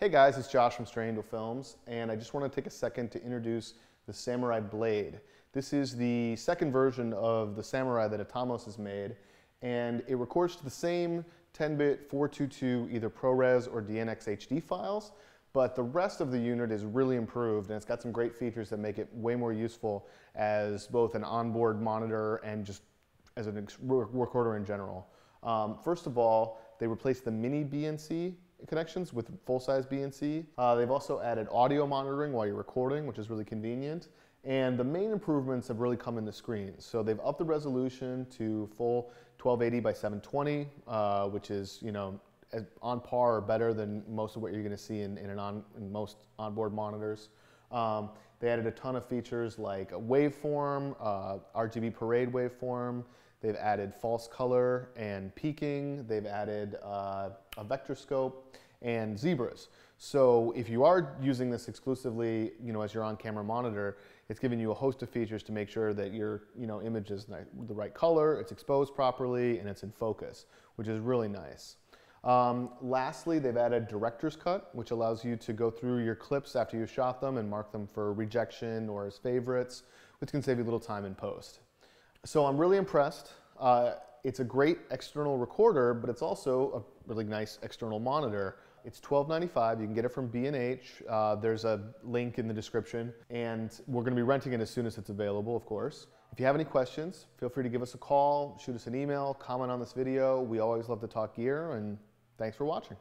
Hey guys, it's Josh from Stray Angel Films, and I just want to take a second to introduce the Samurai Blade. This is the second version of the Samurai that Atomos has made, and it records to the same 10-bit 422 either ProRes or DNxHD files, but the rest of the unit is really improved and it's got some great features that make it way more useful as both an onboard monitor and just as a recorder in general. Um, first of all, they replaced the mini BNC connections with full-size BNC. Uh, they've also added audio monitoring while you're recording, which is really convenient. And the main improvements have really come in the screens. So they've upped the resolution to full 1280 by 720, uh, which is you know on par or better than most of what you're going to see in, in, an on, in most onboard monitors. Um, they added a ton of features like a waveform, uh, RGB parade waveform. They've added false color and peaking. They've added uh, a vector scope and zebras. So if you are using this exclusively, you know, as your on-camera monitor, it's giving you a host of features to make sure that your, you know, image is the right color, it's exposed properly, and it's in focus, which is really nice. Um, lastly, they've added director's cut, which allows you to go through your clips after you shot them and mark them for rejection or as favorites, which can save you a little time in post. So I'm really impressed. Uh, it's a great external recorder, but it's also a really nice external monitor. It's $12.95. You can get it from B&H. Uh, there's a link in the description, and we're going to be renting it as soon as it's available, of course. If you have any questions, feel free to give us a call, shoot us an email, comment on this video. We always love to talk gear, and Thanks for watching.